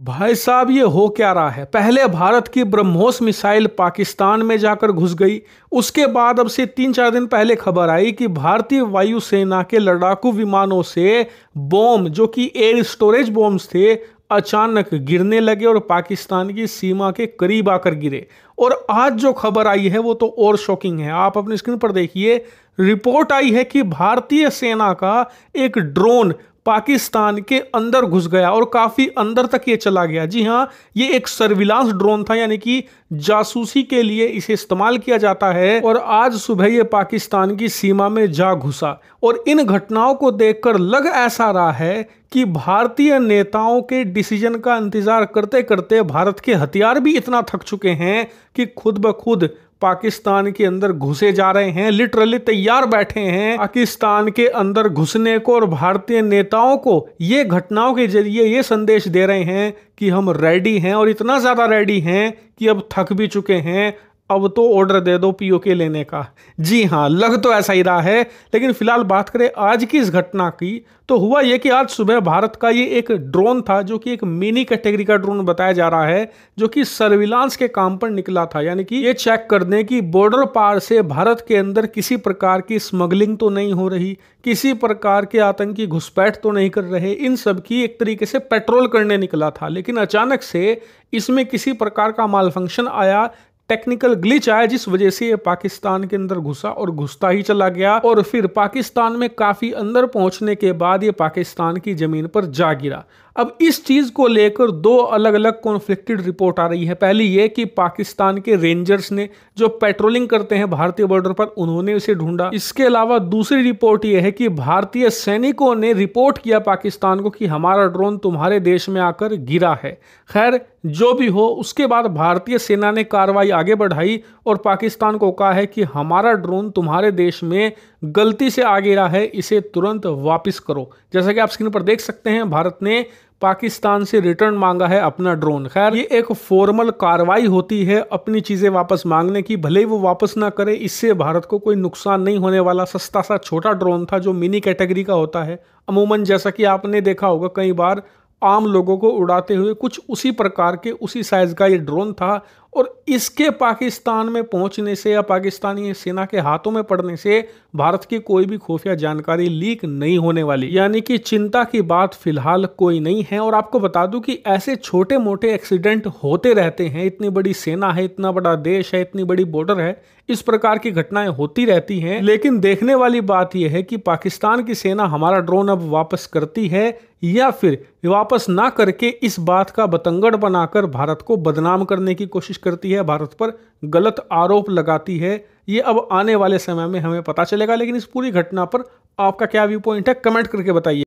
भाई साहब, ये हो क्या रहा है? पहले भारत की ब्रह्मोस मिसाइल पाकिस्तान में जाकर घुस गई। उसके बाद अब से तीन चार दिन पहले खबर आई कि भारतीय वायुसेना के लड़ाकू विमानों से बॉम्ब, जो कि एयर स्टोरेज बॉम्ब्स थे, अचानक गिरने लगे और पाकिस्तान की सीमा के करीब आकर गिरे। और आज जो खबर आई है, वो तो और शॉकिंग है। आप अपनी स्क्रीन पर देखिए रिपोर्ट आई है कि भारतीय सेना का एक ड्रोन पाकिस्तान के अंदर घुस गया और काफ़ी अंदर तक ये चला गया। जी हाँ ये एक सर्विलांस ड्रोन था, यानी कि जासूसी के लिए इसे इस्तेमाल किया जाता है और आज सुबह ये पाकिस्तान की सीमा में जा घुसा। और इन घटनाओं को देखकर लग ऐसा रहा है कि भारतीय नेताओं के डिसीज़न का इंतज़ार करते करते भारत के हथियार भी इतना थक चुके हैं कि खुद ब खुद पाकिस्तान के अंदर घुसे जा रहे हैं, लिटरली तैयार बैठे हैं। पाकिस्तान के अंदर घुसने को और भारतीय नेताओं को ये घटनाओं के ज़रिए ये संदेश दे रहे हैं कि हम रेडी हैं और इतना ज़्यादा रेडी हैं कि अब थक भी चुके हैं। अब तो ऑर्डर दे दो पीओके लेने का। जी हाँ लग तो ऐसा ही रहा है, लेकिन फ़िलहाल बात करें आज की इस घटना की तो हुआ ये कि आज सुबह भारत का ये एक ड्रोन था, जो कि एक मिनी कैटेगरी का ड्रोन बताया जा रहा है, जो कि सर्विलांस के काम पर निकला था। यानी कि ये चेक कर दें कि बॉर्डर पार से भारत के अंदर किसी प्रकार की स्मगलिंग तो नहीं हो रही, किसी प्रकार के आतंकी घुसपैठ तो नहीं कर रहे, इन सब की एक तरीके से पेट्रोल करने निकला था। लेकिन अचानक से इसमें किसी प्रकार का माल फ़ंक्शन आया टेक्निकल ग्लिच आया, जिस वजह से ये पाकिस्तान के अंदर घुसा और घुसता ही चला गया और फिर पाकिस्तान में काफ़ी अंदर पहुँचने के बाद ये पाकिस्तान की ज़मीन पर जा गिरा। अब इस चीज़ को लेकर दो अलग अलग कॉन्फ्लिक्टेड रिपोर्ट आ रही है। पहली ये कि पाकिस्तान के रेंजर्स ने जो पेट्रोलिंग करते हैं भारतीय बॉर्डर पर, उन्होंने उसे ढूंढा। इसके अलावा दूसरी रिपोर्ट यह है कि भारतीय सैनिकों ने रिपोर्ट किया पाकिस्तान को कि हमारा ड्रोन तुम्हारे देश में आकर गिरा है। खैर, जो भी हो, उसके बाद भारतीय सेना ने कार्रवाई आगे बढ़ाई और पाकिस्तान को कहा है कि हमारा ड्रोन तुम्हारे देश में गलती से आ गिरा है, इसे तुरंत वापस करो। जैसा कि आप स्क्रीन पर देख सकते हैं, भारत ने पाकिस्तान से रिटर्न मांगा है अपना ड्रोन। खैर, ये एक फॉर्मल कार्रवाई होती है अपनी चीज़ें वापस मांगने की, भले ही वो वापस ना करे, इससे भारत को कोई नुकसान नहीं होने वाला। सस्ता सा छोटा ड्रोन था जो मिनी कैटेगरी का होता है। अमूमन जैसा कि आपने देखा होगा, कई बार आम लोगों को उड़ाते हुए कुछ उसी प्रकार के, उसी साइज़ का ये ड्रोन था। और इसके पाकिस्तान में पहुँचने से या पाकिस्तानी सेना के हाथों में पड़ने से भारत की कोई भी खुफिया जानकारी लीक नहीं होने वाली। यानी कि चिंता की बात फ़िलहाल कोई नहीं है और आपको बता दूँ कि ऐसे छोटे मोटे एक्सीडेंट होते रहते हैं। इतनी बड़ी सेना है, इतना बड़ा देश है, इतनी बड़ी बॉर्डर है, इस प्रकार की घटनाएँ होती रहती हैं। लेकिन देखने वाली बात यह है कि पाकिस्तान की सेना हमारा ड्रोन अब वापस करती है या फिर वापस ना करके इस बात का बतंगड़ बनाकर भारत को बदनाम करने की कोशिश करती है भारत पर, गलत आरोप लगाती है। ये अब आने वाले समय में हमें पता चलेगा, लेकिन इस पूरी घटना पर आपका क्या व्यू पॉइंट है? कमेंट करके बताइए।